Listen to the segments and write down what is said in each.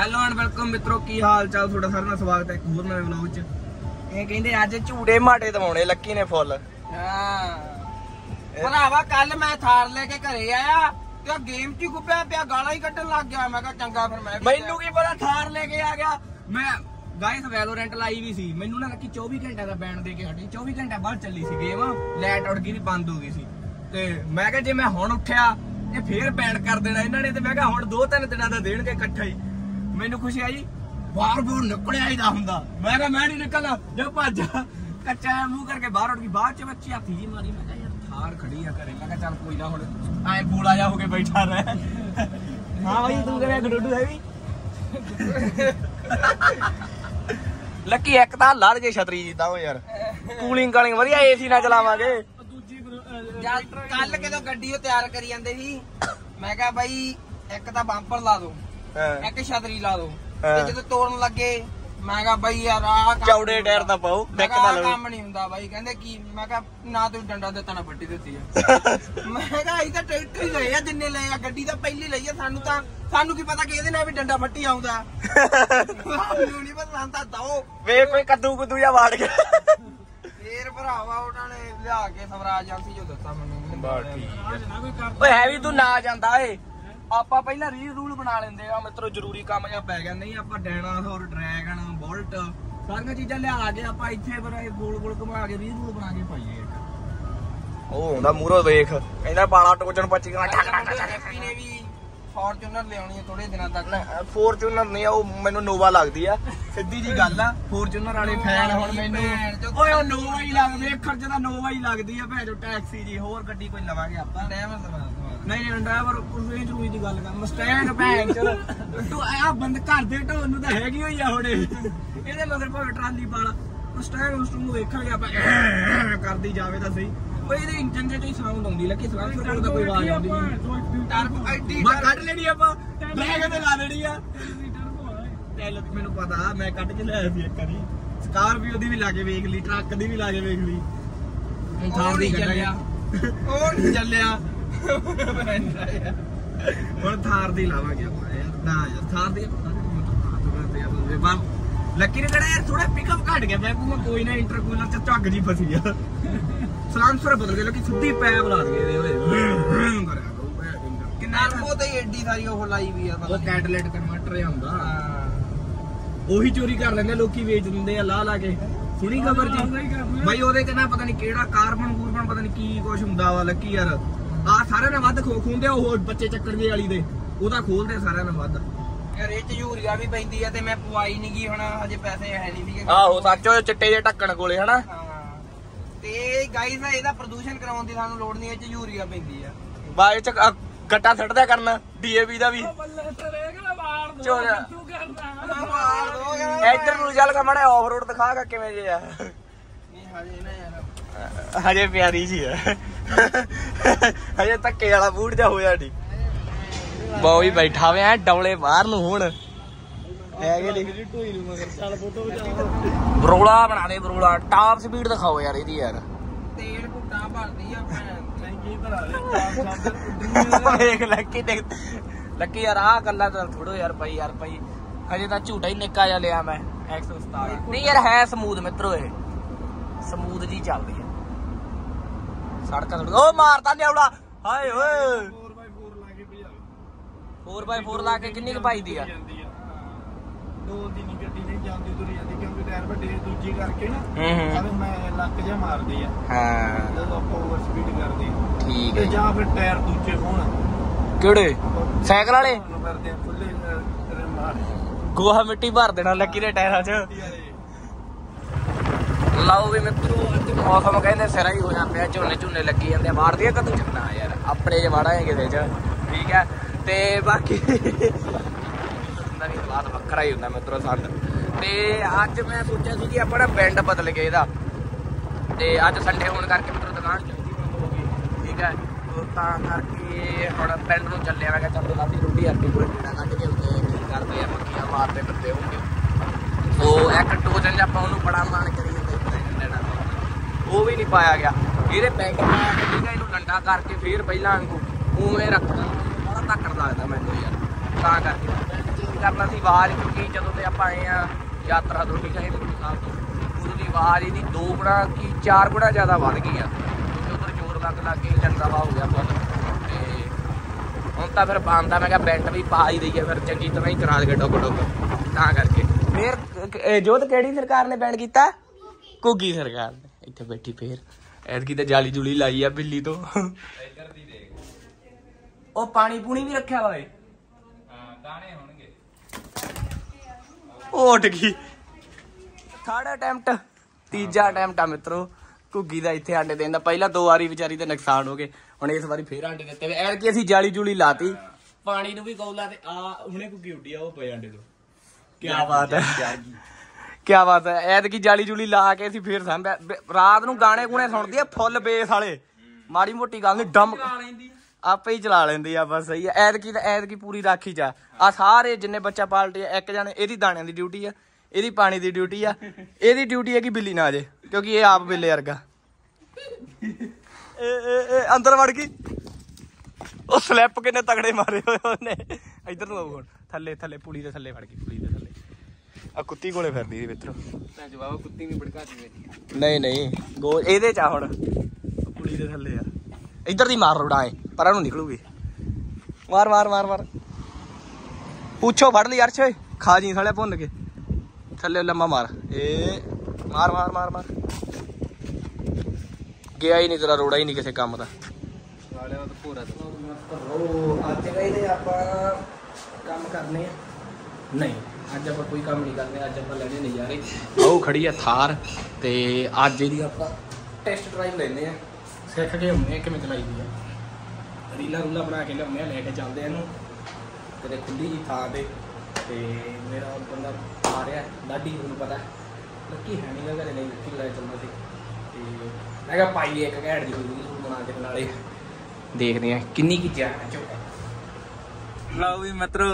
Hello and welcome ਮਿੱਤਰੋ ਕੀ ਹਾਲ ਚਾਲ ਤੁਹਾਡਾ ਸਾਰਿਆਂ ਦਾ? ਸਵਾਗਤ ਹੈ ਇੱਕ ਹੋਰ ਨਵੇਂ ਵਲੌਗ 'ਚ। ਇਹ ਕਹਿੰਦੇ ਅੱਜ ਝੂੜੇ ਮਾਟੇ ਦਵਾਉਣੇ ਲੱਕੀ ਨੇ ਫੁੱਲ। ਹਾਂ। ਭਰਾਵਾ ਕੱਲ ਮੈਂ ਥਾਰ ਲੈ ਕੇ ਘਰੇ ਆਇਆ ਤੇ ਗੇਮ 'ਚ ਗੁੱਪਿਆ ਪਿਆ ਗਾਲਾਂ ਹੀ ਕੱਢਣ ਲੱਗ ਗਿਆ। ਮੈਂ ਕਿਹਾ ਚੰਗਾ ਫਿਰ ਮੈਂ ਮੈਨੂੰ ਕੀ ਪਤਾ ਥਾਰ ਲੈ ਕੇ ਆ ਗਿਆ। ਮੈਂ ਗਾਇਸ ਵੈਲੋਰੈਂਟ ਲਾਈ ਵੀ ਸੀ। ਮੈਨੂੰ ਨਾ ਲੱਕੀ 24 ਘੰਟੇ ਦਾ ਬੈਨ ਦੇ ਕੇ ਹਟੀ। 24 ਘੰਟੇ ਬਾਅਦ ਚੱਲੀ ਸੀ ਗੇਮ ਲਾਈਟ ਉੱਡ ਗਈ ਬੰਦ ਹੋ ਗਈ ਸੀ। ਤੇ ਮੈਂ ਕਿਹਾ ਜੇ ਮੈਂ ਹੁਣ ਉੱਠਿਆ ਇਹ ਫੇਰ ਬੈਨ ਕਰ ਦੇਣਾ ਇਹਨਾਂ ਨੇ ਤੇ ਮੈਂ ਕਿਹਾ ਹੁਣ ਦੋ ਤਿੰਨ ਦਿਨਾਂ ਦਾ ਦੇਣਗੇ ਇਕੱਠਾ ਹੀ। ਮੈਨੂੰ ਖੁਸ਼ੀ ਆਈ ਬਾਹਰ ਬੂਰ ਨਿਕਲਿਆ ਹੀ ਦਾ ਹੁੰਦਾ। ਮੈਂ ਕਿਹਾ ਮੈਂ ਨਹੀਂ ਨਿਕਲਣਾ। ਜੇ ਭੱਜ ਕੱਚਾ ਮੂੰਹ ਕਰਕੇ ਬਾਹਰ ਉੱਡ ਗਈ। ਬਾਅਦ ਚ ਬੱਚੀ ਹੱਥੀ ਜੀ ਮਾਰੀ ਮੈਂ ਕਿਹਾ ਯਾਰ ਥਾਰ ਖੜੀ ਆ ਘਰੇ। ਮੈਂ ਕਿਹਾ ਚੱਲ ਕੋਈ ਨਾ ਹੁਣ ਐ ਬੋਲਾ ਜਾ ਹੋ ਕੇ ਬੈਠਾ ਰਹਿ। ਹਾਂ ਬਾਈ ਤੂੰ ਕਿਵੇਂ ਗਡੋਡੂ ਹੈ ਵੀ? ਲੱਕੀ ਇੱਕ ਤਾਂ ਲੜ ਜੇ ਛਤਰੀ ਜਿੱਦਾਂ ਉਹ ਯਾਰ। ਕੂਲਿੰਗ ਕਾਲਿੰਗ ਵਧੀਆ ਏਸੀ ਨਾਲ ਚਲਾਵਾਂਗੇ। ਜਦ ਕੱਲ ਕਿਦੋਂ ਗੱਡੀ ਉਹ ਤਿਆਰ ਕਰੀ ਜਾਂਦੇ ਸੀ ਮੈਂ ਕਿਹਾ ਬਾਈ ਇੱਕ ਤਾਂ ਬੰਪਰ ਲਾ ਦੋ। ਹਾਂ। ਇੱਕ ਛਤਰੀ ਲਾ ਦੋ। ਤੇ ਜਦੋਂ ਤੋੜਨ ਲੱਗੇ ਮੈਂ ਕਿਹਾ ਬਾਈ ਯਾਰ ਆਹ ਕੰਮ ਚੌੜੇ ਟਾਇਰ। ਤਾਂ ਪਾਓ, ਮੈਂ ਡੈਕ ਆਹ ਲਓ। ਕੰਮ ਨਹੀਂ ਹੁੰਦਾ ਬਾਈ। ਕਹਿੰਦੇ ਕੀ ਮੈਂ ਕਿਹਾ ਨਾ ਤੂੰ ਡੰਡਾ ਦਿੱਤਾ ਨਾ ਵੱਡੀ ਦਿੱਤੀ ਆ। ਮੈਂ ਕਿਹਾ ਅਸੀਂ ਤਾਂ ਟਰੈਕਟਰ ਹੀ ਲਏ ਆ ਜਿੰਨੇ ਲਏ ਆ ਗੱਡੀ ਤਾਂ ਪਹਿਲੀ ਲਈ ਆ। ਸਾਨੂੰ ਤਾਂ ਸਾਨੂੰ ਕੀ ਪਤਾ ਕਿ ਇਹਦੇ ਨਾਲ ਵੀ ਡੰਡਾ ਫੱਟੀ ਆਉਂਦਾ। ਸਾਨੂੰ ਨਹੀਂ ਪਤਾ ਸਾਨੂੰ ਤਾਂ ਦੋ ਵੇ ਕੋਈ ਕੱਦੂ ਕੁੱਦੂ ਜਾਂ ਵਾੜ ਗਿਆ। ਫੇਰ ਭਰਾਵਾ ਉਹਨਾਂ ਨੇ ਲਿਆ ਕੇ ਸਵਰਾਜ ਏਜੰਸੀ ਜੋ ਦਿੱਤਾ ਮੈਨੂੰ। ਬਸ ਠੀਕ ਓਏ ਹੈ ਵੀ ਤੂੰ ਨਾ ਜਾਂਦਾ ਏ। ਆਪਾਂ ਪਹਿਲਾਂ ਰੀ ਰੂਲ ਬਣਾ ਲੈਂਦੇ ਆ ਮਿੱਤਰੋ ਜ਼ਰੂਰੀ ਕੰਮ ਜਾਂ ਪੈ ਗਿਆ। ਨਹੀਂ ਆਪਾਂ ਡਾਇਨਾਸੌਰ ਡਰੈਗਨ ਬੁਲਟ ਸਾਰੀਆਂ ਚੀਜ਼ਾਂ ਲਿਆ ਕੇ ਆਪਾਂ ਇੱਥੇ ਪਰ ਇਹ ਗੋਲ ਗੋਲ ਘੁਮਾ ਕੇ ਰੀ ਰੂਲ ਬਣਾ ਕੇ ਪਾਈਏ ਉਹ ਹੁੰਦਾ ਮੂਰੋ ਵੇਖ ਕਹਿੰਦਾ ਬਾਲਾ ਟੋਚਣ ਪੱਚੀ ਠਕ ਹੈਪੀ ਨੇ ਵੀ ਫੋਰਚੂਨਰ ਲਿਆਉਣੀ ਹੈ ਥੋੜੇ ਦਿਨਾਂ ਤੱਕ। ਫੋਰਚੂਨਰ ਨਹੀਂ ਆ ਉਹ ਮੈਨੂੰ ਨੋਵਾ ਲੱਗਦੀ ਆ। ਸਿੱਧੀ ਜੀ ਗੱਲ ਆ ਫੋਰਚੂਨਰ ਵਾਲੇ ਫੈਨ ਹੁਣ ਮੈਨੂੰ। ਓਏ ਉਹ ਨੋਵਾ ਹੀ ਲੱਗਦੀ। ਵੇਖਣ ਚ ਤਾਂ ਨੋਵਾ ਹੀ ਲੱਗਦੀ ਆ ਭੈਣ ਟੈਕਸੀ ਜੀ ਹੋਰ ਗੱਡੀ ਕੋਈ ਲਵਾਂਗੇ ਆਪਾਂ। ਰਹਿਮਤ ਨਹੀਂ ਨਹੀਂ ਡਰਾਈਵਰ ਉਸੇ ਚੂਈ ਦੀ ਗੱਲ ਕਰ। ਮਸਟੈਂਡ ਭੈਣ ਚਲ। ਤੂੰ ਆ ਬੰਦ ਘਰ ਦੇ ਢੋਲ ਨੂੰ ਤਾਂ ਹੈਗੀ ਹੋਈ ਆ ਹੁਣੇ ਇਹਦੇ ਮਗਰ ਭਾਵੇਂ ਟਰਾਲੀ ਪਾਲਾ ਮਸਟੈਂਡ ਉਸ ਨੂੰ ਵੇਖਾਂਗੇ ਆਪਾਂ। ਕਰਦੀ ਜਾਵੇ ਤਾਂ ਸਹੀ। ਓਏ ਇਹਦੇ ਇੰਜਨ ਦੇ ਕੋਈ ਸਾਊਂਡ ਆਉਂਦੀ ਲੱਗੀ ਸਲਾਮ ਸਰ ਦਾ ਕੋਈ ਆਵਾਜ਼ ਆਉਂਦੀ ਟਰਬੋ ਐਡੀ ਮੈਂ ਕੱਢ ਲੈਣੀ ਆਪਾਂ। ਬੈਗ ਤੇ ਲਾ ਲੈਣੀ ਆ। ਟੈਲ ਮੈਨੂੰ ਪਤਾ ਮੈਂ ਕੱਢ ਕੇ ਲਿਆਇਆ ਸੀ ਇੱਕ ਵਾਰੀ। ਸਕਾਰਪੀਓ ਦੀ ਵੀ ਲਾ ਕੇ ਵੇਖ ਲਈ ਟਰੱਕ ਦੀ ਵੀ ਲਾ ਕੇ ਵੇਖ ਲਈ। ਥਾਰ ਦੀ ਕੱਢਿਆ ਉਹ ਨਹੀਂ ਚੱਲਿਆ। ਹੁਣ ਥਾਰ ਦੀ ਲਾਵਾਂਗੇ ਆਪਾਂ। ਯਾਰ ਨਾ ਯਾਰ ਥਾਰ ਦੀ ਲੱਕੀ ਨੇ ਕਿਹੜਾ ਯਾਰ ਥੋੜਾ ਪਿਕਅਪ ਘਟ ਗਿਆ। ਮੈਂ ਕਹੂੰਗਾ ਕੋਈ ਨਾ ਇੰਟਰਕੂਲਰ ਚ ਝੱਗ ਜੀ ਫਸੀ ਆ। ਸਲਾਂਸਰ ਬਦਲ ਗਏ ਲੋਕੀ ਸਿੱਧੀ ਪੈਪ ਲਾ ਦਗੇ ਇਹਦੇ ਚੋਦ। ਕਿੰਨਾ ਟਰਬੋ ਤੇ ਐਡੀ ਸਾਰੀ ਉਹ ਲਾਈ ਵੀ ਆ ਉਹ। ਕੈਟਲੈਟ ਕਨਵਰਟਰ ਹੁੰਦਾ। ਉਹੀ ਚੋਰੀ ਕਰ ਲੈਂਦੇ ਲੋਕੀ ਵੇਚ ਦਿੰਦੇ ਆ ਲਾ ਲਾ ਕੇ। ਸੁਣੀ ਖਬਰ ਜੀ? ਬਾਈ। ਉਹਦੇ ਨਾ ਪਤਾ ਨਹੀਂ ਕਿਹੜਾ ਕਾਰਬਨ ਕੂਰਬਨ ਪਤਾ ਨਹੀਂ ਕੀ ਕੁਝ ਹੁੰਦਾ ਵਾ ਲੱਕੀ ਯਾਰ। ਆ ਸਾਰਿਆਂ ਨੇ ਵੱਧ ਖੋ ਖੁੰਦੇ ਉਹ ਬੱਚੇ ਚੱਕਣ ਦੀ ਵਾਲੀ ਦੇ। ਉਹਦਾ ਖੋਲਦੇ ਸਾਰਿਆਂ ਨੇ ਵੱਧ। ਯਾਰ ਇਹ ਚ ਯੂਰੀਆ ਵੀ ਪੈਂਦੀ ਆ ਤੇ ਮੈਂ ਪਵਾਈ ਨਹੀਂ ਗਈ ਹੁਣ ਹਜੇ ਪੈਸੇ ਹੈ ਨਹੀਂ ਸੀਗੇ। ਆਹੋ ਸੱਚੋ ਚਿੱਟੇ ਜੇ ਢੱਕਣ ਕੋਲੇ ਹਨਾ? ਹਾਂ। ਤੇ ਗਾਈਜ਼ ਇਹਦਾ ਪ੍ਰਦੂਸ਼ਣ ਕਰਾਉਣ ਦੀ ਸਾਨੂੰ ਲੋੜ ਨਹੀਂ ਇਹ ਚ ਯੂਰੀਆ ਪੈਂਦੀ ਆ। ਬਾਈ ਚ ਗੱਟਾ ਛੱਡਦਿਆ ਕਰਨਾ ਡੀਏਪੀ ਦਾ ਵੀ। ਇੱਧਰ ਨੂੰ ਚੱਲ ਕੇ ਮੜਾ ਆਫ ਰੋਡ ਦਿਖਾਗਾ ਕਿਵੇਂ ਜੇ ਆ। ਨਹੀਂ ਹਜੇ ਨਾ ਯਾਰ। ਹਜੇ ਪਿਆਰੀ ਜੀ ਆ। ਹਜੇ ਧੱਕੇ ਵਾਲਾ ਬੂਟ ਜਾ ਹੋਇਆ ਨਹੀਂ ਬਾਉ ਹੀ ਬੈਠਾ ਵੇ ਐ ਡੌਲੇ ਬਾਹਰ ਨੂੰ ਹੁਣ। ਹੈਗੇ ਨਹੀਂ? ਢੋਈ ਨੂੰ ਮਗਰ ਚੱਲ ਫੋਟੋ ਬਰੋਲਾ ਬਣਾ ਦੇ ਬਰੋਲਾ। ਟਾਪ ਸਪੀਡ ਦਿਖਾਓ ਯਾਰ ਇਹਦੀ ਯਾਰ। ਤੇਲ ਘੁੱਟਾ ਭਰਦੀ ਆ ਭੈਣ। ਵੇਖ ਲੱਕੀ ਦੇਖ। ਲੱਕੀ ਯਾਰ ਆਹ ਗੱਲਾਂ ਤਾਂ ਥੋੜੋ ਯਾਰ ਭਾਈ ਯਾਰ ਭਾਈ ਹਜੇ ਤਾਂ ਝੂਟਾ ਹੀ ਨਿੱਕਾ ਜਿਹਾ ਲਿਆ ਮੈਂ 167 ਨਹੀਂ ਯਾਰ ਹੈ ਸਮੂਥ ਮਿੱਤਰੋ ਇਹ। ਸਮੂਥ ਜੀ ਚੱਲਦੀ ਸੜਕਾਂ ਥੋੜੀ ਉਹ ਮਾਰਦਾ ਨਿਆਉੜਾ ਹਾਏ ਓਏ। 4x4 ਲਾ ਕੇ ਕਿੰਨੀ ਕੁ ਪਾਈ ਦੀ ਆ? ਦੋ ਦੀ ਨਹੀਂ ਗੱਡੀ ਨਹੀਂ ਜਾਂਦੀ ਤੁਰੀ ਜਾਂਦੀ ਕਿਉਂਕਿ ਟਾਇਰ ਵੱਡੇ ਦੂਜੀ ਕਰਕੇ ਨਾ ਅਰੇ ਮੈਂ ਲੱਕ ਜਾ ਮਾਰਦੀ ਆ। ਹਾਂ। ਜਦੋਂ ਆਪਾਂ ਓਵਰ ਸਪੀਡ ਕਰਦੇ। ਠੀਕ ਹੈ ਜਾਂ। ਫਿਰ ਟਾਇਰ ਦੂਜੇ ਹੋਣ। ਕਿਹੜੇ? ਸਾਈਕਲ ਵਾਲੇ? ਨੂੰ ਕਰਦੇ ਆ ਫੁੱਲੇ ਰਿਮ ਮਾਰ। ਗੋਹਾ ਮਿੱਟੀ ਭਰ ਦੇਣਾ ਲੱਕੀ ਦੇ ਟਾਇਰਾਂ 'ਚ। ਲਓ ਵੀ ਮਿੱਤਰੋ ਮੌਸਮ ਕਹਿੰਦੇ ਸਿਰਾ ਹੀ ਹੋ ਜਾਂਦਾ ਪਿਆ ਝੋਨੇ ਝੋਨੇ ਲੱਗੀ ਜਾਂਦੇ ਆ ਬਾਹਰ ਦੀਆਂ ਕਦੋਂ ਚੱਲਣਾ ਯਾਰ, ਆਪਣੇ ਚ ਵਾੜਾਂਗੇ ਕਿਤੇ ਚ ਠੀਕ ਹੈ, ਤੇ ਬਾਕੀ ਦਾ ਵੀ ਬਾਤ ਵੱਖਰਾ ਹੀ ਹੁੰਦਾ ਮਿੱਤਰੋ ਸੰਦ ਤੇ ਅੱਜ ਮੈਂ ਸੋਚਿਆ ਸੀ ਕਿ ਆਪਾਂ ਨਾ ਪਿੰਡ ਬਦਲ ਗਿਆ ਇਹਦਾ। ਤੇ ਅੱਜ ਸੰਡੇ ਹੋਣ ਕਰਕੇ ਮਿੱਤਰੋ ਦੁਕਾਨ ਚਲਦੀ ਬੰਦ ਹੋ ਗਈ, ਠੀਕ ਹੈ, ਤਾਂ ਕਰਕੇ ਹੁਣ ਪਿੰਡ ਨੂੰ ਚੱਲਿਆ, ਮੈਂ ਕਿਹਾ ਚੱਲ ਰਾਤੀ ਰੋਟੀ ਆਟੀ ਕੋਲ ਜਿਹੜਾ ਕੱਢ ਕੇ ਉੱਤੇ ਕੀ ਕਰਦੇ ਆ, ਮੱਕੀਆਂ ਮਾਰਦੇ ਫਿਰਦੇ ਹੋਣਗੇ। ਸੋ ਇੱਕ ਟੋਜਨ ਆਪਾਂ ਉਹਨੂੰ ਬੜਾ ਮਾਣ ਕਰੀਏ। ਉਹ ਵੀ ਨਹੀਂ ਪਾਇਆ ਗਿਆ। ਇਹਦੇ ਪੈਕ ਪਾਇਆ ਕੇ ਠੀਕ ਇਹਨੂੰ ਡੰਡਾ ਕਰਕੇ ਫੇਰ ਪਹਿਲਾਂ ਵਾਂਗੂ ਉਵੇਂ ਰੱਖਣਾ ਬੜਾ ਧੱਕੜ ਲੱਗਦਾ ਮੈਨੂੰ ਯਾਰ। ਤਾਂ ਕਰਕੇ। ਕਰਨਾ ਸੀ, ਆਵਾਜ਼ ਕਿਉਂਕਿ ਜਦੋਂ ਤੇ ਆਪਾਂ ਆਏ ਆ ਯਾਤਰਾ ਤੋਂ, ਠੀਕ ਹੈ ਸਾਹਿਬ ਤੋਂ। ਉਦੋਂ ਦੀ ਆਵਾਜ਼ ਇਹਦੀ ਦੋ ਗੁਣਾ ਕੀ, ਚਾਰ ਗੁਣਾ ਜ਼ਿਆਦਾ ਵੱਧ ਗਈ ਆ। ਉਧਰ ਜ਼ੋਰ ਲੱਗ ਲੱਗ ਕੇ ਵਾ ਹੋ ਗਿਆ ਬਹੁਤ। ਤੇ ਹੁਣ ਤਾਂ ਫਿਰ ਪਾਉਂਦਾ ਮੈਂ ਕਿਹਾ ਬੈਂਟ ਵੀ ਪਾ ਹੀ ਦਈਏ ਫਿਰ, ਚੰਗੀ ਤਰ੍ਹਾਂ ਹੀ ਕਰਾ ਦੇ ਡੁੱਬ ਡੁੱਬ ਤਾਂ ਕਰਕੇ। ਫੇਰ ਕ- ਜੋਤ ਕਿਹੜੀ ਸਰਕਾਰ ਨੇ ਬੈਨ ਕੀਤਾ? ਕੁੱਗੀ ਸਰਕਾਰ ਨੇ। ਇੱਥੇ ਬੈਠੀ ਫੇਰ। ਐਤਕੀ ਤਾਂ ਜਾਲੀ ਜੁਲੀ ਲਾਈ ਆ ਬਿੱਲੀ ਤੋਂ। ਉਹ ਪਾਣੀ ਪੂਣੀ ਵੀ ਰੱਖਿਆ ਹੋਏ ਉਹ ਉੱਠ ਗਈ। ਥਰਡ ਅਟੈਂਪਟ, ਤੀਜਾ ਅਟੈਂਪਟ ਆ ਮਿੱਤਰੋ। ਘੁੱਗੀ ਦਾ ਇੱਥੇ ਆਂਡੇ ਦੇਣ ਦਾ। ਪਹਿਲਾਂ ਦੋ ਵਾਰੀ ਵਿਚਾਰੀ ਤੇ ਨੁਕਸਾਨ ਹੋ ਗਏ। ਹੁਣ ਇਸ ਵਾਰੀ ਫੇਰ ਆਂਡੇ ਦਿੱਤੇ। ਐਰ ਕੀ ਅਸੀਂ ਜਾਲੀ ਜੂਲੀ ਲਾਤੀ। ਪਾਣੀ ਨੂੰ ਵੀ ਗੌਲਾ ਤੇ ਆ, ਹੁਣੇ ਘੁੱਗੀ ਉੱਡੀ ਆ, ਉਹ ਪਏ ਆਂਡੇ ਤੋਂ। ਕੀ ਬਾਤ ਹੈ। ਕੀ ਬਾਤ ਹੈ ਐਦ ਕੀ ਜਾਲੀ ਜੂਲੀ ਲਾ ਕੇ ਅਸੀਂ ਫੇਰ ਸੰਭਿਆ ਬ- ਰਾਤ ਨੂੰ ਗਾਣੇ ਗੁਣੇ ਸੁਣਦੀ ਆ ਫੁੱਲ ਬੇਸ ਵਾਲੇ। ਮਾੜੀ ਮੋਟੀ ਗੱਲ ਨਹੀਂ ਡਮ ਆਪੇ ਹੀ ਚਲਾ ਲੈਂਦੀ ਆ ਬਸ ਸਹੀ ਆ। ਐਦ ਕੀ ਤਾਂ ਐਦ ਕੀ ਪੂਰੀ ਰਾਖੀ ਚ ਆ। ਆਹ ਸਾਰੇ ਜਿੰਨੇ ਬੱਚਾ ਪਾਲਟੀ ਆ ਇੱਕ ਜਾਣੇ ਇਹਦੀ ਦਾਣਿਆਂ ਦੀ ਡਿਊਟੀ ਆ ਇਹਦੀ ਪਾਣੀ ਦੀ ਡਿਊਟੀ ਆ। ਇਹਦੀ ਡਿਊਟੀ ਹੈ ਕਿ ਬਿੱਲੀ ਨਾ ਆ ਜੇ ਕਿਉਂਕਿ ਇਹ ਆਪ ਬਿੱਲੇ ਵਰਗਾ। ਇਹ ਇਹ ਇਹ ਅੰਦਰ ਵੜ ਗਈ। ਉਹ ਸਲੈਪ ਕਿੰਨੇ ਤਗੜੇ ਮਾਰੇ ਹੋਏ ਉਹਨੇ। ਇੱਧਰ ਨੂੰ ਆਉ ਹੁਣ ਥੱਲੇ ਥੱਲੇ ਪੁਲੀ ਦੇ ਥੱਲੇ ਵੜ ਗਈ ਪੁਲੀ ਦੇ ਥੱਲੇ। ਆ ਕੁੱਤੀ ਕੋਲੇ ਫਿਰਦੀ ਸੀ ਮਿੱਤਰੋ। ਮੈਂ ਜਵਾਬ ਕੁੱਤੀ ਵੀ ਭੜਕਾ ਦੀ ਮੇਰੀ ਨਹੀਂ ਨਹੀਂ ਗੋ ਇਹਦੇ ਚ ਆ ਹੁਣ। ਪੁਲੀ ਦੇ ਥੱਲੇ ਆ। ਇੱਧਰ ਦੀ ਮਾਰ ਰੋੜਾਏ ਪਰਾਂ ਨੂੰ ਨਿਕਲੂਗੀ। ਮਾਰ ਮਾਰ ਮਾਰ ਮਾਰ। ਪੁੱਛੋ ਫੜ ਲਈ ਅਰਸ਼ ਓਏ। ਖਾ ਜੀ ਸਾਲੇ ਭੁੰਨ ਕੇ। ਥੱਲੇ ਲੰਮਾ ਮਾਰ। ਏ ਮਾਰ ਮਾਰ ਮਾਰ ਮਾਰ। ਗਿਆ ਹੀ ਨਹੀਂ ਤੇਰਾ ਰੋੜਾ ਹੀ ਨਹੀਂ ਕਿਸੇ ਕੰਮ ਦਾ। ਵਾਲਿਆਂ ਦਾ ਪੂਰਾ ਉਹ ਅੱਜ ਤੇ ਆਪਾਂ ਕੰਮ ਕਰਨੇ ਆ। ਨਹੀਂ। ਅੱਜ ਆਪਾਂ ਕੋਈ ਕੰਮ ਨਹੀਂ ਕਰਨੇ ਅੱਜ ਆਪਾਂ ਲੈਣੇ ਨਜ਼ਾਰੇ। ਉਹ ਖੜੀ ਆ ਥਾਰ ਤੇ ਅੱਜ ਇਹਦੀ ਆਪਾਂ ਟੈਸਟ ਡਰਾਈਵ ਲੈਨੇ ਆ। ਸਿੱਖ ਕੇ ਹੁੰਨੇ ਆ ਕਿਵੇਂ ਚਲਾਈਦੀ ਆ। ਰੀਲਾ ਰੂਲਾ ਬਣਾ ਕੇ ਲਿਆਉਂਦੇ ਆ ਲੈ ਕੇ ਚੱਲਦੇ ਆ ਇਹਨੂੰ। ਕਿਤੇ ਖੁੱਲੀ ਜੀ ਥਾਂ ਤੇ ਤੇ ਮੇਰਾ ਬੰਦਾ ਆ ਰਿਹਾ ਲਾਡੀ ਨੂੰ ਪਤਾ। ਲੱਕੀ ਹੈ ਨਹੀਂ ਘਰੇ ਨਹੀਂ ਲੱਕੀ ਲੈ ਚੱਲਦਾ ਸੀ। ਤੇ ਮੈਂ ਕਿਹਾ ਪਾਈਏ ਇੱਕ ਘੈਂਟ ਦੀ ਵੀਡੀਓ ਬਣਾ ਕੇ ਨਾਲੇ। ਦੇਖਦੇ ਆ ਕਿੰਨੀ ਕੀ ਜਾਨ ਹੈ ਝੋਟਾ ਲਓ ਵੀ ਮਿੱਤਰੋ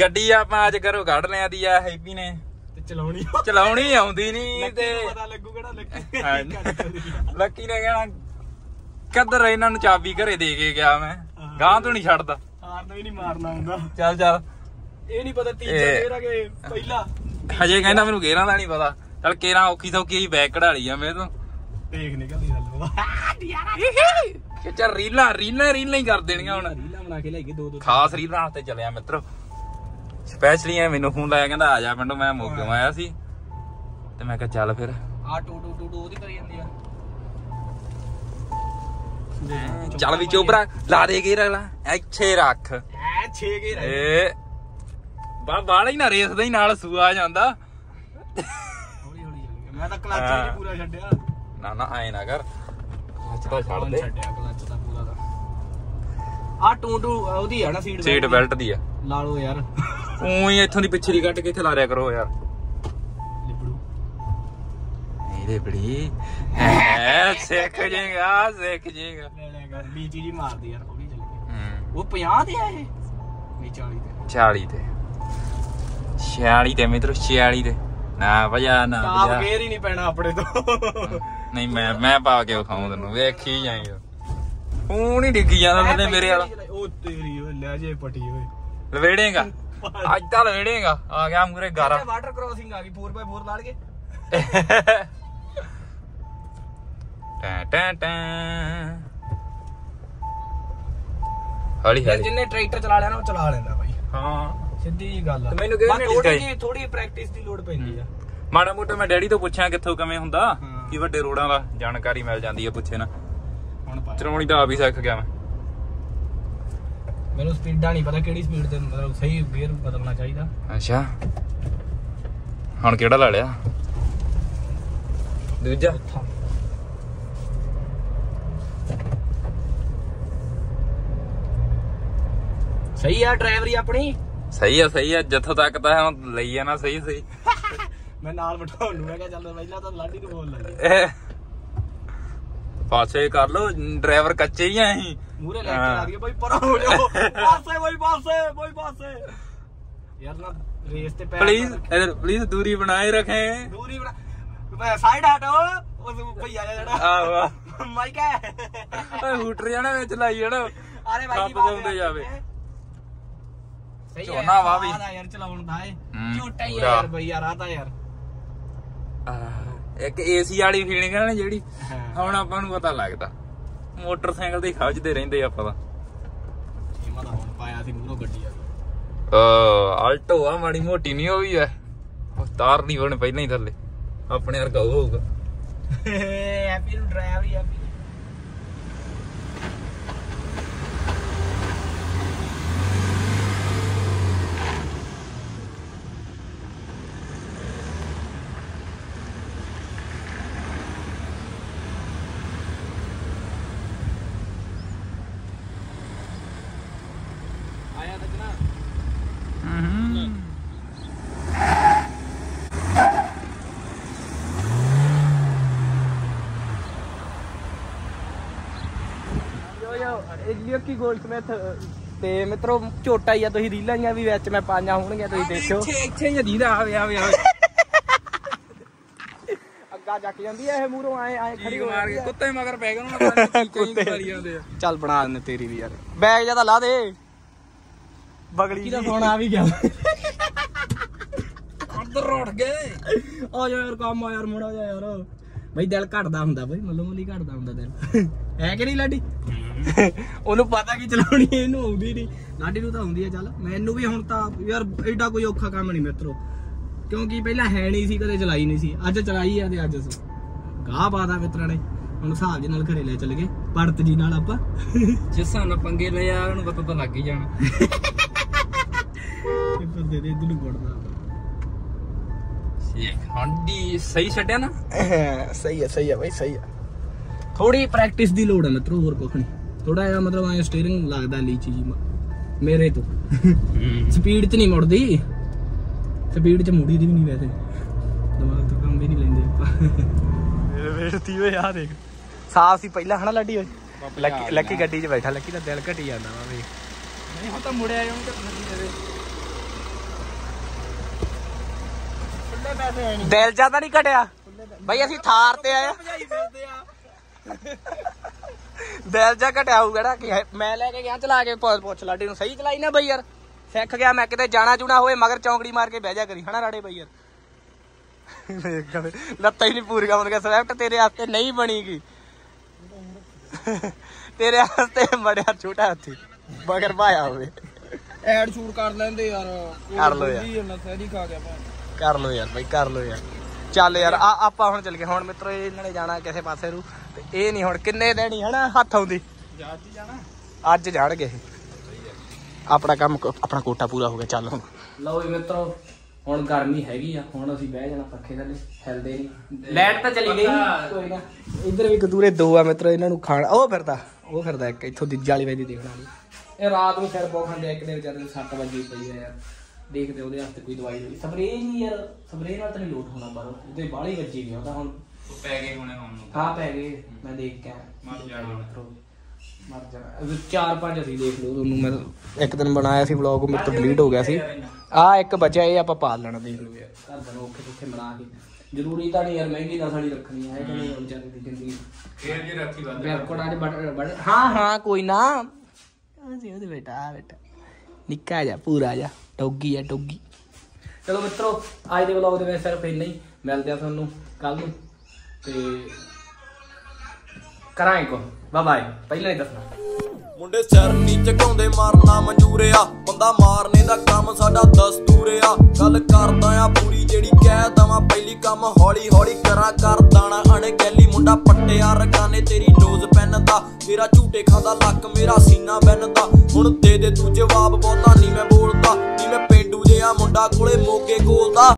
ਗੱਡੀ ਆਪਾਂ ਅੱਜ ਘਰੋਂ ਕੱਢ ਲਿਆ ਦੀ ਆ ਹੈਪੀ ਨੇ। ਤੇ ਚਲਾਉਣੀ ਚਲਾਉਣੀ ਆਉਂਦੀ ਨਹੀਂ ਤੇ ਪਤਾ ਲੱਗੂ ਕਿਹੜਾ ਹਾਂਜੀ। ਲੱਕੀ ਨੇ ਕਹਿਣਾ ਕਿੱਧਰ ਇਹਨਾਂ ਨੂੰ ਚਾਬੀ ਘਰੇ ਦੇ ਕੇ ਗਿਆ ਮੈਂ। ਗਾਂ ਤੋਂ ਨਹੀਂ ਛੱਡਦਾ। ਹਾਰ ਨੂੰ ਹੀ ਨਹੀਂ ਮਾਰਨਾ ਹੁੰਦਾ। ਚੱਲ ਚੱਲ। ਇਹ ਨਹੀਂ ਪਤਾ ਤੀਜਾ ਫੇਰ ਅਗੇ ਪਹਿਲਾ। ਹਜੇ ਕਹਿੰਦਾ ਮੈਨੂੰ ਗੇਰਾਂ ਦਾ ਨਹੀਂ ਪਤਾ। ਚੱਲ ਕੇਰਾਂ ਔਖੀ ਸੌਖੀ ਹੀ ਬੈਕ ਕਢਾ ਲਈ ਆ ਮੇਰੇ ਤੋਂ। ਦੇਖ ਨਿਕਲਦੀ ਹੱਲ ਕਿ ਚੱਲ ਰੀਲਾਂ ਰੀਲਾਂ ਰੀਲਾਂ ਹੀ ਕਰ ਦੇਣੀਆਂ ਹੁਣ। ਰੀਲਾ ਬਣਾ ਕੇ ਲੈ ਗਏ ਦੋ ਦੋ ਖਾਸ ਰੀਲਾਂ ਤੇ ਚੱਲਿਆ ਮਿੱਤਰੋ। ਸਪੈਸ਼ਲੀ ਐ ਮੈਨੂੰ ਫੋਨ ਲਾਇਆ ਕਹਿੰਦਾ ਆ ਜਾ ਪਿੰਡੋਂ ਮੈਂ ਮੋਗੇ ਆਇਆ ਸੀ। ਤੇ ਮੈਂ ਕਿਹਾ ਚੱਲ ਫਿਰ। ਆ ਟੂ ਟੂ ਟੂ ਟੂ ਉਹਦੀ ਕਰੀ ਜਾਂਦੀ ਆ। ਚੱਲ ਵੀ ਚੋਬਰਾ ਲਾ ਦੇ ਗੇਰ ਅਗਲਾ ਇੱਥੇ ਰੱਖ। ਐ 6 ਕੇ ਰਹਿ ਏ ਬਾ ਬਾਲਾ ਹੀ ਨਾ ਰੇਸ ਦਾ ਹੀ ਨਾਲ ਸੂਆ ਜਾਂਦਾ। ਹੌਲੀ ਹੌਲੀ ਚੱਲ ਮੈਂ ਤਾਂ ਕਲੱਚ ਹਾਂ। ਪੂਰਾ ਛੱਡਿਆ। ਨਾ ਨਾ ਐ ਨਾ ਕਰ। ਅੱਜ ਤਾਂ ਛੱਡ ਦੇ। ਛੱਡਿਆ ਕਲੱਚ ਤਾਂ ਪੂਰਾ ਦਾ ਆ ਟੂ ਟੂ ਉਹਦੀ ਆ ਨਾ ਸੀਟ ਸੀਟ ਬੈਲਟ ਦੀ ਆ। ਲਾ ਲਓ ਯਾਰ। ਉਹੀ ਇੱਥੋਂ ਦੀ ਪਿੱਛੇ ਦੀ ਕੱਟ ਕੇ ਇੱਥੇ ਲਾ ਰਿਆ ਕਰੋ ਯਾਰ। ਇਹਦੇ ਬੜੀ ਹੈ ਸਿੱਖ ਜੇਗਾ ਸਿੱਖ ਜੇਗਾ। ਲੈ ਲੈ ਕਰ ਜੀ ਮਾਰਦੀ ਯਾਰ ਹੌਲੀ ਚੱਲ ਹੂੰ। ਉਹ 50 ਤੇ ਆ ਇਹ? ਨਹੀਂ 40 ਤੇ 40 ਤੇ 46 ਤੇ ਮਿੱਤਰੋ 46 ਤੇ ਨਾ ਭਜਾ ਨਾ ਟਾਪ ਭਜਾ ਗੇਰ ਹੀ ਨਹੀਂ ਪੈਣਾ ਆਪਣੇ ਤੋਂ। ਨਹੀਂ ਮੈਂ ਮੈਂ ਪਾ ਕੇ ਵਿਖਾਉਂ ਤੈਨੂੰ ਵੇਖੀ ਜਾਏਗਾ ਫੋਨ ਹੀ ਡਿੱਗੀ ਜਾਂਦਾ ਮੇਰੇ ਵਾਲਾ। ਉਹ ਤੇਰੀ ਓਏ ਲੈ ਜੇ ਪਟੀ ਓਏ। ਲਵੇੜੇਗਾ। ਅੱਜ ਤਾਂ ਲਵੇੜੇਗਾ ਆ ਗਿਆ ਮੂਰੇ ਗਾਰਾ। ਵਾਟਰ ਕ੍ਰਾਸਿੰਗ ਆ ਗਈ 4x4 ਲਾ ਲਗੇ ਟੈਂ ਟੈਂ ਟੈਂ। ਹੌਲੀ ਹੌਲੀ। ਜਿੰਨੇ ਟਰੈਕਟਰ ਚਲਾ ਲਿਆ ਨਾ ਉਹ ਚਲਾ ਲੈਂਦਾ ਬਾਈ। ਹਾਂ। ਸਿੱਧੀ ਜੀ ਗੱਲ ਆ। ਮੈਨੂੰ ਕਿਹਨੇ ਥੋੜੀ? ਜੀ ਥੋੜੀ ਪ੍ਰੈਕਟਿਸ ਦੀ ਲੋੜ ਪੈਂਦੀ ਆ। ਮਾੜਾ ਮੋਟਾ ਮੈਂ ਡੈਡੀ ਤੋਂ ਪੁੱਛਿਆ ਕਿੱਥੋਂ ਕਿਵੇਂ ਹੁੰਦਾ। ਕੀ ਵੱਡੇ ਰੋਡਾਂ ਦਾ ਜਾਣਕਾਰੀ ਮਿਲ ਜਾਂਦੀ ਹੈ ਪੁੱਛੇ ਨਾ। ਹੁਣ ਚਲਾਉਣੀ ਤਾਂ ਆਪ ਹੀ ਸਿੱਖ ਗਿਆ ਮੈਂ। ਮੈਨੂੰ ਸਪੀਡਾਂ ਨਹੀਂ ਪਤਾ ਕਿਹੜੀ ਸਪੀਡ ਤੇ ਮਤਲਬ ਸਹੀ ਗੇਅਰ ਬਦਲਣਾ ਚਾਹੀਦਾ। ਅੱਛਾ। ਹੁਣ ਕਿਹੜਾ ਲਾ ਲਿਆ? ਦੂਜਾ। ਸਹੀ ਆ ਡਰਾਈਵਰੀ ਆਪਣੀ। ਸਹੀ ਆ ਸਹੀ ਆ ਜਿੱਥੋਂ ਤੱਕ ਤਾਂ ਹੁਣ ਲਈ ਆ ਨਾ ਸਹੀ ਸਹੀ। ਮੈਂ ਨਾਲ ਬਿਠਾਉਣ ਨੂੰ ਮੈਂ ਕਿਹਾ ਚੱਲ ਪਹਿਲਾਂ ਤਾਂ ਲਾਡੀ ਨੂੰ ਬੋਲ ਲੱਗੇ। ਪਾਸੇ ਕਰ ਲੋ ਡਰਾਈਵਰ ਕੱਚੇ ਹੀ ਆ ਅਸੀਂ। ਮੂਰੇ ਲੈ ਕੇ ਹਾਂ। ਲਾ ਦਈਏ ਬਾਈ ਪਰਾਂ ਹੋ ਜਾਓ। ਪਾਸੇ ਬਾਈ ਪਾਸੇ ਬਾਈ ਪਾਸੇ। ਯਾਰ ਨਾ ਰੇਸ ਤੇ ਪੈਰ ਪਲੀਜ਼ ਇਧਰ ਪਲੀਜ਼ ਦੂਰੀ ਬਣਾਏ ਰੱਖੇ। ਦੂਰੀ ਬਣਾ ਸਾਈਡ ਹਟੋ ਉਸ ਭਈਆ ਜਿਹਾ ਜਿਹੜਾ। ਆ ਵਾਹ ਮਾਈਕ ਹੈ। ਓਏ ਹੂਟਰ ਜਾਣਾ ਵਿੱਚ ਲਾਈ ਜਾਣਾ। ਅਰੇ ਭਾਈ ਖੱਪ ਪਾਉਂਦੇ ਜਾਵੇ। ਸਹੀ ਝੋਨਾ ਵਾ ਵੀ। ਸਵਾਦ ਆ ਯਾਰ ਚਲਾਉਣ ਦਾ ਏ। ਹੂੰ, ਇੱਕ ਏਸੀ ਵਾਲੀ ਫੀਲਿੰਗ ਹੈ ਨਾ ਜਿਹੜੀ ਹੁਣ ਆਪਾਂ ਨੂੰ ਪਤਾ ਲੱਗਦਾ। ਮੋਟਰਸਾਈਕਲ ਤੇ ਹੀ ਖੱਜਦੇ ਰਹਿੰਦੇ ਆਪਾਂ ਤਾਂ। ਸੀਮਾ ਦਾ ਹੁਣ ਪਾਇਆ ਸੀ ਮੂਰੋਂ ਗੱਡੀ ਆ ਅ ਆਲਟੋ ਆ ਮਾੜੀ ਮੋਟੀ ਨਹੀਂ ਉਹ ਵੀ ਐ ਉਹ ਤਾਰ ਨਹੀਂ ਉਹਨੇ ਪਹਿਲਾਂ ਹੀ ਥੱਲੇ। ਆਪਣੇ ਵਰਗਾ ਹੋਊਗਾ। ਹੈਪੀ ਨੂੰ ਡਰਾਈਵਰ ਹੀ ਹੈਪੀ ਗੋਲਡਸਮਿਥ ਤੇ ਮਿੱਤਰੋ ਝੋਟਾ ਹੀ ਆ ਤੁਸੀਂ ਰੀਲਾਂ ਵੀ ਵਿੱਚ ਮੈਂ ਪਾਈਆਂ ਹੋਣਗੀਆਂ ਤੁਸੀਂ ਦੇਖਿਓ। ਇੱਥੇ ਇੱਥੇ ਹੀ ਦੀਦਾ ਆਵੇ ਆਵੇ ਆਵੇ। ਅੱਗਾ ਚੱਕ ਜਾਂਦੀ ਐ ਇਹ ਮੂਹਰੋਂ ਆਏ ਆਏ ਖੜੀ ਹੋ ਮਾਰ ਜਾਂਦੀ ਕੇ ਆ। ਕੁੱਤੇ ਮਗਰ ਪੈ ਗਏ ਉਹਨਾਂ ਨੂੰ ਕੁੱਤੇ। ਚੱਲ ਬਣਾ ਦਿੰਦੇ ਤੇਰੀ ਵੀ ਯਾਰ। ਬੈਗ ਜ਼ਿਆਦਾ ਲਾ ਦੇ। ਬਗਲੀ ਕਿਹਦਾ ਜੀ। ਫੋਨ ਆ ਵੀ ਗਿਆ? ਅੰਦਰ ਰੋੜ ਗਏ। ਆ ਜਾ ਯਾਰ ਕੰਮ ਆ ਯਾਰ ਮੋੜਾ ਜਾ ਯਾਰ। ਬਈ ਦਿਲ ਘਟਦਾ ਹੁੰਦਾ ਬਈ ਮੱਲੋ ਮੱਲੀ ਘਟਦਾ ਹੁੰਦਾ ਦਿਲ। ਹੈ ਕਿ ਨਹੀਂ ਲਾਡੀ? ਉਹਨੂੰ ਪਤਾ ਕੀ ਚਲਾਉਣੀ ਇਹਨੂੰ ਆਉਂਦੀ ਨਹੀਂ। ਲਾਡੀ ਨੂੰ ਤਾਂ ਆਉਂਦੀ ਹੈ ਚੱਲ। ਮੈਨੂੰ ਵੀ ਹੁਣ ਤਾਂ ਯਾਰ ਐਡਾ ਕੋਈ ਔਖਾ ਕੰਮ ਨਹੀਂ ਮਿੱਤਰੋ ਕਿਉਂਕਿ ਪਹਿਲਾਂ ਹੈ ਨਹੀਂ ਸੀ ਕਦੇ ਚਲਾਈ ਨਹੀਂ ਸੀ। ਅੱਜ ਚਲਾਈ ਆ ਤੇ ਅੱਜ ਗਾਹ ਪਾਦਾ ਮਿੱਤਰਾਂ ਨੇ। ਹੁਣ ਹਿਸਾਬ ਦੇ ਨਾਲ ਘਰੇ ਲੈ ਚੱਲ ਗਏ। ਪੜਤ ਜੀ ਨਾਲ ਆਪਾਂ। ਜਿਸ ਨਾਲ ਪੰਗੇ ਲਿਆ ਉਹਨੂੰ ਪਤਾ ਤਾਂ ਲੱਗ ਹੀ ਜਾਣਾ। ਪੇਪਰ ਦੇ ਦੇ ਇਧਰ ਨੂੰ ਗੁੜਦਾ ਹਾਂਡੀ ਸਹੀ ਛੱਡਿਆ ਨਾ ਸਹੀ ਹੈ ਸਹੀ ਹੈ ਬਈ ਸਹੀ ਹੈ ਥੋੜੀ ਪ੍ਰੈਕਟਿਸ ਦੀ ਲੋੜ ਹੈ ਮਿੱਤਰੋ ਹੋਰ ਕੁਝ ਨਹੀਂ ਥੋੜਾ ਜਿਹਾ ਮਤਲਬ ਐ ਸਟੀਅਰਿੰਗ ਲੱਗਦਾ ਲੀਚੀ ਜੀ ਮ- ਮੇਰੇ ਤੋਂ ਸਪੀਡ 'ਚ ਨਹੀਂ ਮੁੜਦੀ ਸਪੀਡ 'ਚ ਮੁੜੀ ਦੀ ਵੀ ਨਹੀਂ ਵੈਸੇ ਦਿਮਾਗ ਤੋਂ ਕੰਮ ਵੀ ਨਹੀਂ ਲੈਂਦੇ ਆਪਾਂ ਮੇਰੇ ਵੇੜਤੀ ਓਏ ਆ ਦੇਖ ਸਾਫ਼ ਸੀ ਪਹਿਲਾਂ ਹਨਾ ਲੱਡੀ ਓਏ ਲੱਕੀ ਲੱਕੀ ਗੱਡੀ 'ਚ ਬੈਠਾ ਲੱਕੀ ਦਾ ਦਿਲ ਘਟੀ ਜਾਂਦਾ ਵਾ ਵੇ ਨਹੀਂ ਹੁਣ ਤਾਂ ਮੁੜਿਆ ਜਾਉਂ ਤੇ ਫਸੀ ਜਾਵੇ ਖੁੱਲੇ ਪੈਸੇ ਹੈ ਨਹੀਂ ਦਿਲ ਜ਼ਿਆਦਾ ਨਹੀਂ ਘਟਿਆ। ਬਈ ਅਸੀਂ ਥਾਰ ਤੇ ਆਏ ਦਿਲ ਜਾ ਘਟਿਆ ਹੋਊਗਾ ਨਾ ਕਿ ਮੈਂ ਲੈ ਕੇ ਗਿਆ ਚਲਾ ਕੇ ਪੁੱਛ ਲਾਡੀ ਨੂੰ ਸਹੀ ਚਲਾਈ ਨਾ ਬਈ ਯਾਰ। ਸਿੱਖ ਗਿਆ ਮੈਂ ਕਿਤੇ ਜਾਣਾ ਜੁਣਾ ਹੋਵੇ ਮਗਰ ਚੌਂਕੜੀ ਮਾਰ ਕੇ ਬਹਿ ਜਾ ਕਰੀ। ਹਨਾ ਰਾੜੇ ਬਈ ਯਾਰ? ਲੱਤਾਂ ਹੀ ਨਹੀਂ ਪੂਰੀਆਂ ਹੋਣਗੀਆਂ ਸਵਿਫਟ ਤੇਰੇ ਵਾਸਤੇ ਨਹੀਂ ਬਣੀਗੀ। ਤੇਰੇ ਵਾਸਤੇ ਮੜਿਆ ਛੋਟਾ ਹਾਥੀ ਮਗਰ ਪਾਇਆ ਹੋਵੇ। ਐਡ ਸ਼ੂਟ ਕਰ ਲੈਂਦੇ ਯਾਰ। ਕਰ ਲਓ ਯਾਰ। ਨਸੈਰੀ ਖਾ ਗਿਆ ਮੈਂ ਕਰ ਲੋ ਯਾਰ ਬਈ ਕਰ ਲੋ ਯਾਰ। ਚੱਲ ਯਾਰ ਆ ਆਪਾਂ ਹੁਣ ਚੱਲ ਗਏ। ਹੁਣ ਮਿੱਤਰੋ ਇਹਨਾਂ ਨੇ ਜਾਣਾ ਕਿਸੇ ਪਾਸੇ ਨੂੰ ਤੇ ਇਹ ਨਹੀਂ ਹੁਣ ਕਿੰਨੇ ਹੀ ਹਨਾ ਹੱਥ ਆਉਂਦੀ। ਜਾ ਜੀ ਜਾਣਾ ਅੱਜ ਜਾਣਗੇ ਆਪਣਾ ਕੰਮ ਆਪਣਾ ਕੋਟਾ ਪੂਰਾ ਹੋ ਗਿਆ ਚੱਲ ਹੁਣ। ਲਓ ਜੀ ਮਿੱਤਰੋ ਹੁਣ ਗਰਮੀ ਹੈਗੀ ਆ। ਹੁਣ ਅਸੀਂ ਬਹਿ ਜਾਣਾ ਪੱਖੇ ਥੱਲੇ ਹਿਲਦੇ ਨਹੀਂ ਲਾਈਟ ਤਾਂ ਚਲੀ ਗਈ। ਕੋਈ ਨਾ। ਇੱਧਰ ਵੀ ਕਦੂਰੇ ਦੋ ਆ ਮਿੱਤਰੋ ਇਹਨਾਂ ਨੂੰ ਖਾਣ ਉਹ ਫਿਰਦਾ ਉਹ ਫਿਰਦਾ ਇੱਕ ਇੱਥੋਂ ਦੀ ਜਾਲੀ ਵੈਦੀ ਦੇਖਣ ਵਾਲੀ। ਇਹ ਰਾਤ ਨੂੰ ਫਿਰ ਬਹੁਤ ਖਾਂਦੇ ਇੱਕ ਦਿਨ ਵਿਚਾਰੇ ਨੂੰ 7 ਵਜੇ ਪਈ ਆ ਯਾਰ। ਦੇਖਦੇ ਉਹਦੇ ਵਾਸਤੇ ਕੋਈ ਦਵਾਈ ਹੋਈ ਸਪਰੇਅ ਨਹੀਂ ਯਾਰ ਸਪਰੇਅ ਨਾਲ ਤਾਂ ਨਹੀਂ ਲੋਟ ਹੋਣਾ ਪਰ ਉਹਦੇ ਬਾਹਲੀ ਵੱਜੀ ਗਿਆ ਉਹਦਾ ਹੁਣ। ਪੈ ਗਏ ਹੁਣੇ ਹੁਣ ਨੂੰ ਖਾ ਪੈ ਗਏ ਮੈਂ ਦੇਖ ਕੇ। ਮਰ ਜਾਣਾ। ਮਰ ਜਾਣਾ। ਇਹ ਚਾਰ ਪੰਜ ਅਸੀਂ ਦੇਖ ਲਓ ਤੁਹਾਨੂੰ ਮੈਂ ਇੱਕ ਦਿਨ ਬਣਾਇਆ ਸੀ ਵਲੌਗ ਮੇਰੇ ਤੋਂ ਡਿਲੀਟ ਹੋ ਗਿਆ ਸੀ। ਆ ਇੱਕ ਬਚਿਆ ਇਹ ਆਪਾਂ ਪਾਲ ਲੈਣਾ ਦੇਖ ਲਓ ਯਾਰ। ਘਰ ਦਾ ਔਖੇ ਸੁੱਖੇ ਬਣਾ ਕੇ। ਜ਼ਰੂਰੀ ਤਾਂ ਨਹੀਂ ਯਾਰ ਮਹਿੰਗੀ ਨਸਲ ਹੀ ਰੱਖਣੀ ਹੈ ਕਿ ਨਹੀਂ ਹੁਣ ਚੱਲ ਦੀ ਜ਼ਿੰਦਗੀ। ਫੇਰ ਜੇ ਰੱਖੀ ਵੱਧ ਬਿਲਕੁਲ ਅੱਜ ਬੜ ਬੜ ਹਾਂ ਹਾਂ ਕੋਈ ਨਾ। ਅਸੀਂ ਉਹਦੇ ਬੇਟਾ ਆ ਬੇਟਾ। ਨਿੱਕਾ ਜਾ ਪੂਰਾ ਜਾ ਡੌਗੀ ਆ, ਡੌਗੀ। ਚਲੋ ਮਿੱਤਰੋ, ਅੱਜ ਦੇ ਵਲੌਗ ਦੇ ਵਿੱਚ ਸਿਰਫ ਇੰਨਾ ਹੀ। ਮਿਲਦੇ ਆ ਤੁਹਾਨੂੰ ਕੱਲ ਨੂੰ। ਤੇ ਕਰਾਂਗੇ ਕੋ ਬਾਏ ਬਾਏ ਪਹਿਲਾਂ ਹੀ ਦੱਸਣਾ। ਮੁੰਡੇ ਸਿਰ ਨੀ ਝੁਕਾਉਂਦੇ ਮਾਰਨਾ ਮਨਜ਼ੂਰ ਬੰਦਾ ਮਾਰਨੇ ਦਾ ਕੰਮ ਸਾਡਾ ਦਸਤੂਰ ਗੱਲ ਕਰਦਾ ਆ ਪੂਰੀ ਜਿਹੜੀ ਕਹਿ ਦਵਾਂ, ਪਹਿਲੀ ਕੰਮ ਹੌਲੀ ਹੌਲੀ ਕਰਾਂ, ਕਰ ਦਾਣਾ। ਅਣਗਹਿਲੀ ਮੁੰਡਾ ਪੱਟਿਆ ਰਕਾਨੇ, ਤੇਰੀ ਨੋਜ਼ ਪੈਨ ਦਾ। ਤੇਰਾ ਝੂਟੇ ਖਾਂਦਾ ਲੱਕ, ਮੇਰਾ ਸੀਨਾ ਬੈਨਦਾ। ਹੁਣ ਦੇ ਦੇ ਤੂੰ ਜਵਾਬ ਬਹੁਤਾ ਨਹੀਂ ਮੈਂ ਬੋਲਦਾ। ਨਹੀਂ ਮੈਂ ਪੇਂਡੂ ਜਿਹਾ ਮੁੰਡਾ ਕੋਲੇ ਮੋਗੇ ਕੋਲਦਾ।